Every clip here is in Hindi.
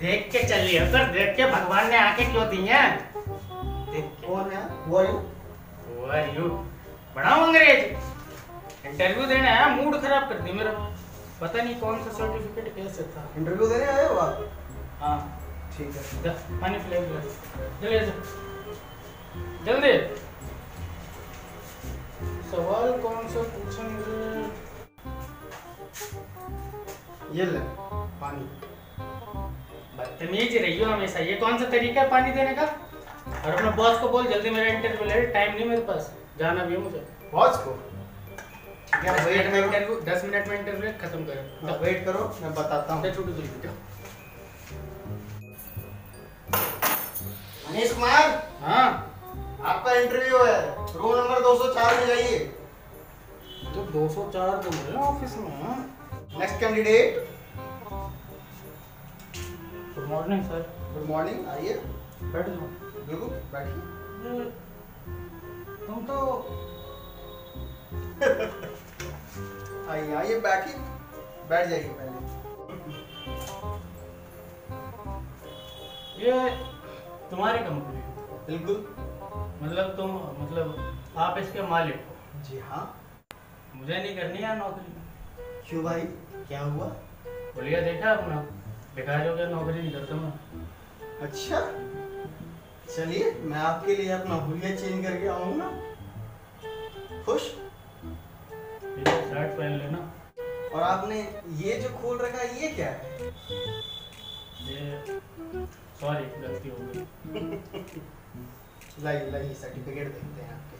देख के चलिए कर देख के भगवान ने आके क्यों दी है? देख कौन है? वो यू Who are बड़ा अंग्रेज़। इंटरव्यू देने आया मूड खराब कर दी मेरा। पता नहीं कौन सा सर्टिफिकेट कैसे था। इंटरव्यू देने आए हो आप हाँ। ठीक है। पानी पिला जल्दी जल्दी। ये ले पानी। बदतमीज रही हो हमेशा। ये कौन सा तरीका है पानी देने का? और अपने बॉस को बोल जल्दी मेरा इंटरव्यू ले टाइम नहीं मेरे पास। जाना भी है मुझे। बॉस को? ठीक है वेट में इंटरव्यू दस मिनट में इंटरव्यू खत्म हाँ, करो वेट करो मैं बताता हूँ। छोटू जल्दी जाओ मनीष कुमार हाँ। आपका इंटरव्यू है। रूम नंबर 204 में जाइए। तो 204 तो मिले ऑफ़िस में। हाँ। Next candidate good morning sir good morning आइए। बैठ। जाओ बिल्कुल बैठिए। तुम तो आइए आइए बैठिए। बैठ जाइए पहले। ये तुम्हारी कंपनी बिल्कुल। मतलब तुम मतलब आप इसके मालिक हो। जी हाँ। मुझे नहीं करनी है नौकरी। क्यों भाई? क्या हुआ? बोलिए देखा अपना? बेकार हो गया नौकरी नहीं करता मैं। अच्छा। चलिए मैं आपके लिए अपना हुलिया चेंज करके आऊँगा खुश? शर्ट पहन लेना। और आपने ये जो खोल रखा है ये क्या है? ये सॉरी गलती हो गई। लाइए लाइए सर्टिफिकेट देखते हैं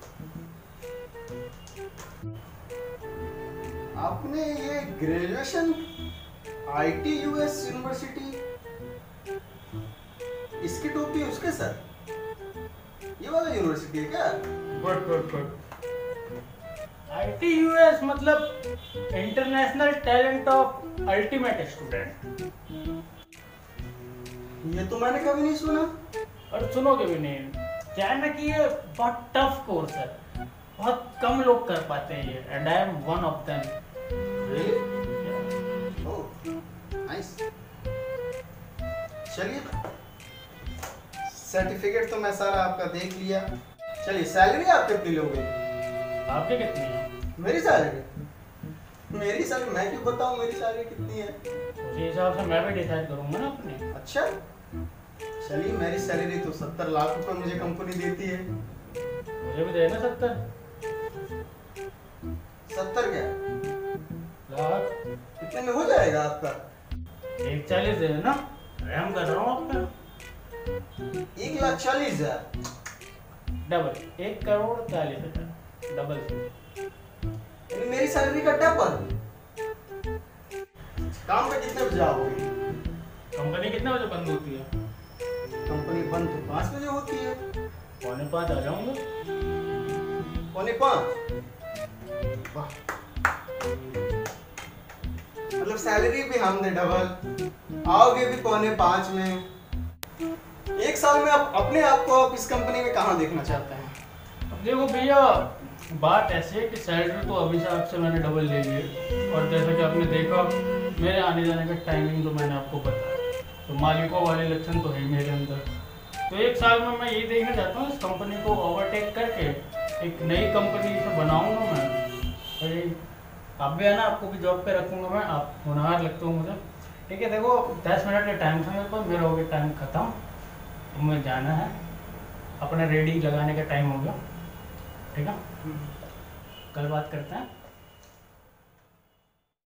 आपने ये ग्रेजुएशन आईटी यूएस यूनिवर्सिटी इसकी टोपी उसके सर? ये वाला यूनिवर्सिटी है क्या? Good good good IT US मतलब international talent of ultimate student ये तो मैंने कभी नहीं सुना। और सुनोगे भी नहीं। क्या है ना कि ये बहुत टफ कोर्स है। बहुत कम लोग कर पाते हैं ये and I am one of them Really? Oh, nice. चलिए सर्टिफिकेट तो मैं सारा आपका देख लिया। चलिए सैलरी आप कितनी लोगे? आपके कितनी है? मेरी सैलरी मेरी सैलरी मैं क्यों बताऊँ मेरी सैलरी कितनी है? उसी हिसाब से मैं भी डिसाइड करूँगा ना अपने। अच्छा। चलिए मेरी सैलरी तो सत्तर लाख रुपए मुझे कंपनी देती है। मुझे भी देना सत्तर। सत्तर क्या? में हो जाएगा आपका। एक चालीस दे देना रहम कर रहा हूँ आपका। एक लाख चालीस हज़ार। डबल। एक करोड़ चालीस हज़ार। डबल। मेरी सैलरी का डबल। काम पे कितने बजे आओगे? कंपनी कितने बजे बंद होती है? कंपनी बंद तो पाँच बजे होती है। पौने पाँच आ जाऊँगा। पौने पाँच? वाह। मतलब सैलरी भी हम दे डबल आओगे भी पौने पाँच में? एक साल में आप अपने आप को आप इस कंपनी में कहाँ देखना चाहते हैं? देखो भैया, बात ऐसी है कि सैलरी तो अभी से आपसे मैंने डबल ले ली और जैसा कि आपने देखा, मेरे आने जाने का टाइमिंग तो मैंने आपको बताया। तो मालिकों वाले लक्षण तो है मेरे अंदर। तो एक साल में मैं ये देखना चाहता हूँ, इस कंपनी को ओवरटेक करके एक नई कंपनी से बनाऊँगा मैं। और आप भी है ना आपको भी जॉब पे रखूँगा मैं आप होनहार लगते हो मुझे। ठीक है देखो दस मिनट का टाइम था मेरे पास मेरा हो गया टाइम ख़त्म। तो मुझे जाना है। अपने रेडी लगाने का टाइम हो गया। ठीक है? कल बात करते हैं।